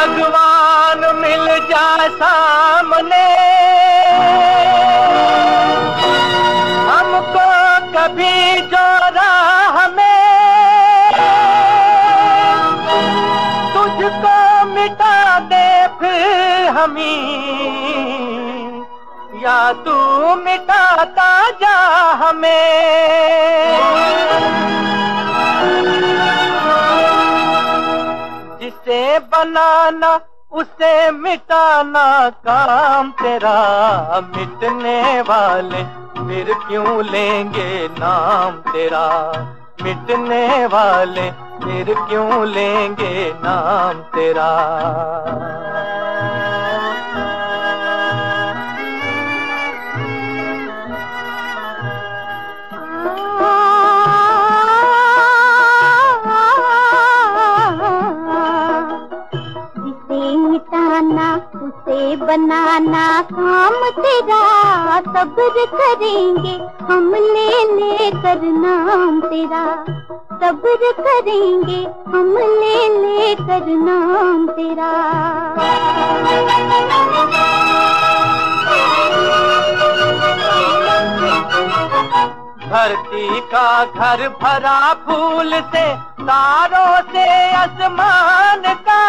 भगवान मिल जा सामने। हमको कभी जो राह में तुझको मिटा दे हमी। या तू मिटाता जा हमें। बनाना, उसे मिटाना, काम तेरा मिटने वाले। फिर क्यों लेंगे नाम तेरा? मिटने वाले, फिर क्यों लेंगे नाम तेरा? मिटाना उसे बनाना काम तेरा। सब्र करेंगे हम ले कर नाम तेरा। सब्र करेंगे हम ले ले कर नाम तेरा। धरती का घर भरा फूल से तारों से आसमान का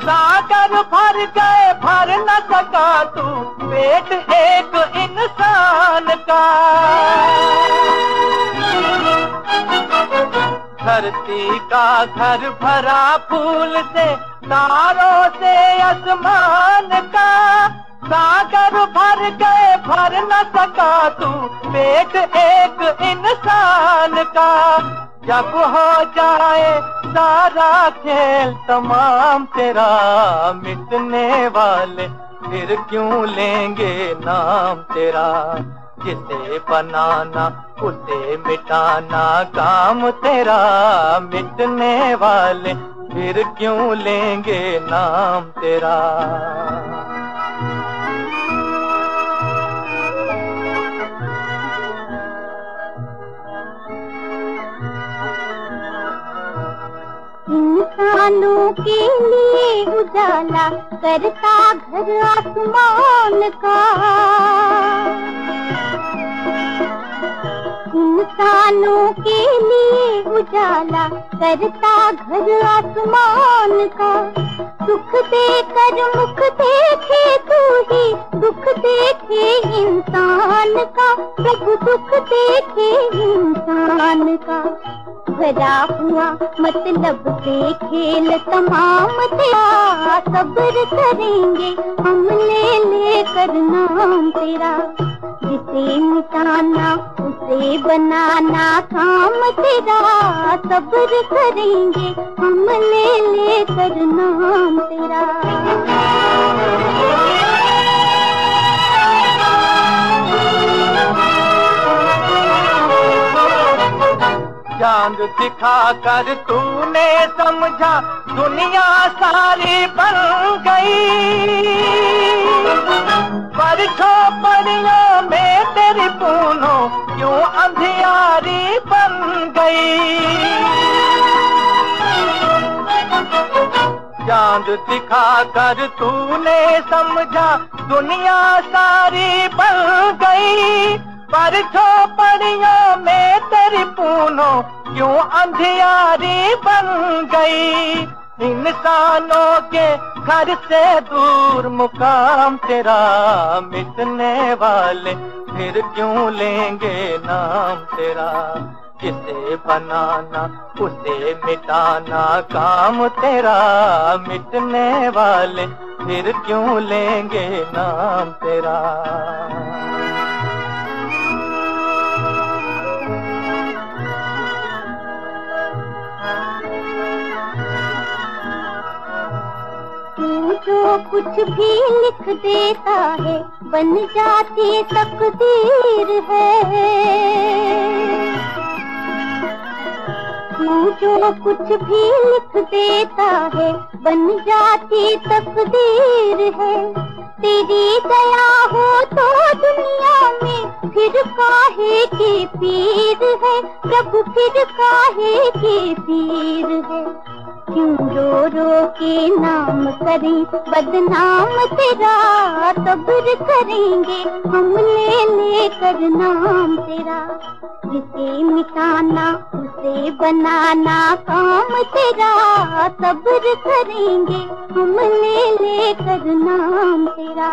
सागर भर गए, भर न सका तू पेट एक इंसान का। धरती का घर भरा फूल से, तारों से आसमान का। सागर भर गए, भर न सका तू। पेट एक इंसान का। जब हो जाए सारा खेल तमाम तेरा, मिटने वाले फिर क्यों लेंगे नाम तेरा? जिसे बनाना, उसे मिटाना काम तेरा, मिटने वाले फिर क्यों लेंगे नाम तेरा? इंसानों के लिए उजाला करता घर आसमान का। इंसानों के लिए उजाला करता घर आसमान का। सुख देकर मुख देखे तू ही, दुख देखे इंसान का। सब दुख देखे इंसान का। भरा हुआ मतलब से खेल तमाम सब्र करेंगे हम कर नाम तेरा, जिसे मिटाना, उसे बनाना काम तेरा। सब्र करेंगे हम ले ले कर नाम तेरा। चाँद दिखा कर तूने समझा, दुनिया सारी बन गई। पर झोपड़ियों में तेरी पूनो क्यों अंधियारी बन गई? चाँद दिखा कर तूने समझा दुनिया सारी बन गई। पर झोपड़ियों में तेरी पूनो क्यों अंधियारी बन गई? इंसानों के घर से दूर मुकाम तेरा मिटने वाले, फिर क्यों लेंगे नाम तेरा? जिसे बनाना, उसे मिटाना काम तेरा मिटने वाले, फिर क्यों लेंगे नाम तेरा? कुछ भी लिख देता है, बन जाती तकदीर है। तू जो कुछ भी लिख देता है, बन जाती तकदीर है। तेरी दया हो तो दुनिया में फिर काहे के पीर है? प्रभु फिर काहे के पीर है? क्यों रो रो के नाम करें, बदनाम तेरा, सब्र करेंगे, हम ले ले कर नाम तेरा। जिसे मिटाना, उसे बनाना काम तेरा, सब्र करेंगे, हम ले ले कर नाम तेरा।